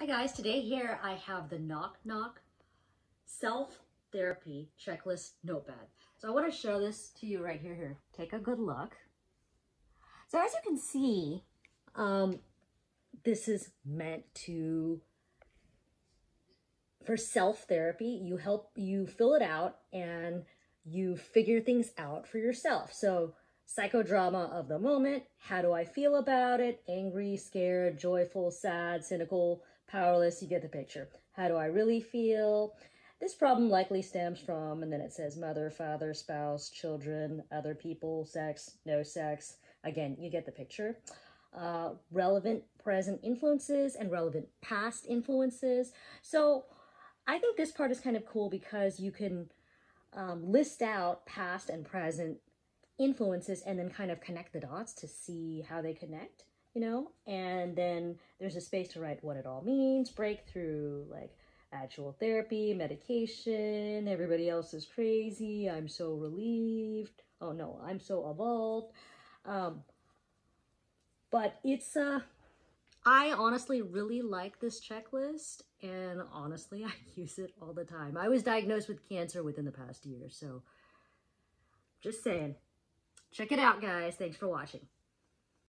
Hi guys, today here I have the Knock Knock Self Therapy Checklist Notepad. So I want to show this to you right here. Here, take a good look. So as you can see, um, this is meant to, for self-therapy, you help, you fill it out and you figure things out for yourself. So psychodrama of the moment, how do I feel about it? Angry, scared, joyful, sad, cynical, powerless, you get the picture. How do I really feel? This problem likely stems from, and then it says mother, father, spouse, children, other people, sex, no sex. Again, you get the picture. Uh, relevant present influences and relevant past influences. So I think this part is kind of cool because you can um, list out past and present influences and then kind of connect the dots to see how they connect you know, and then there's a space to write what it all means, breakthrough, like actual therapy, medication, everybody else is crazy, I'm so relieved, oh no, I'm so evolved. Um, but it's, uh, I honestly really like this checklist and honestly, I use it all the time. I was diagnosed with cancer within the past year, so just saying. Check it out, guys. Thanks for watching.